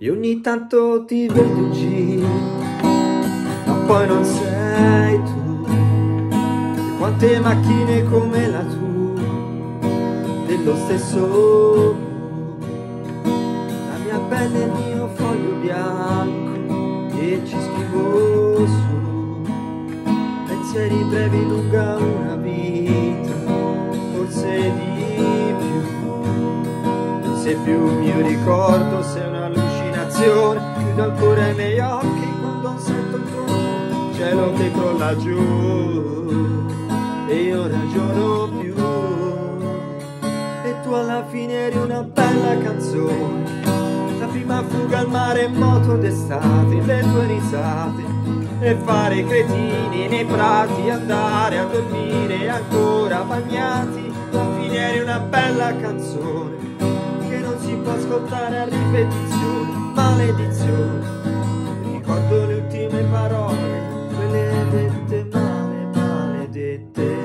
e ogni tanto ti vedo in giro, ma poi non sei tu. E quante macchine come la tua, dello stesso La mia pelle è il mio foglio bianco e ci scrivo su. Pensieri brevi lunga una vita, forse di più. Se più mio ricordo se una un'allucinazione Chiudo ancora i miei occhi quando sento il tuo cielo che crolla giù. E io ragiono più. E tu alla fine eri una bella canzone. La prima fuga al mare in moto d'estate Le tue risate. E fare cretini nei prati, andare a dormire ancora bagnati, alla fine eri una bella canzone si può ascoltare a ripetizione, maledizione. Ricordo le ultime parole, quelle dette male, maledette.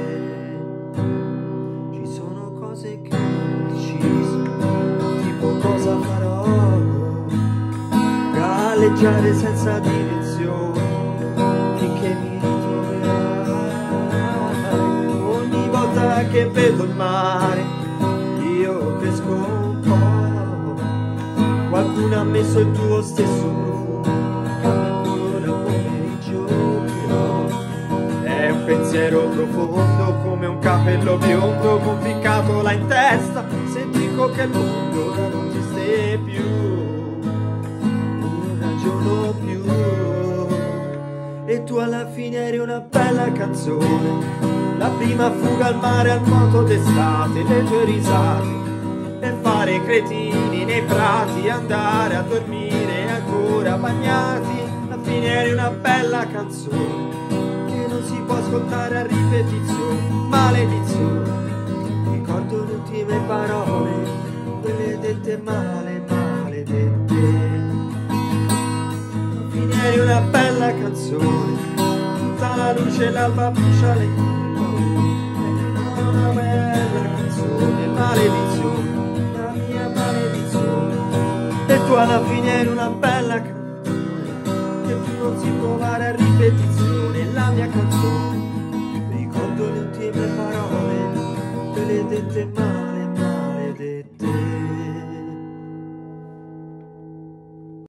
Ci sono cose che ho deciso, tipo cosa farò. Galleggiare senza direzione, finché mi ritroverai. Ogni volta che vedo il mare, io cresco Ha messo il tuo stesso profumo pomeriggio È un pensiero profondo come un capello biondo Conficcato là in testa. Se dico che il mondo non esiste più Non ragiono più. E tu alla fine eri una bella canzone La prima fuga al mare al moto d'estate Le tue risate per fare cretini nei prati, andare a dormire ancora bagnati. Fine eri una bella canzone che non si può ascoltare a ripetizione, maledizione. Ricordo le ultime parole, quelle dette male, maledette. Fine eri una bella canzone, tutta la luce l'alba brucia le una tu alla fine eri una bella canzone che più non si può fare a ripetizione la mia canzone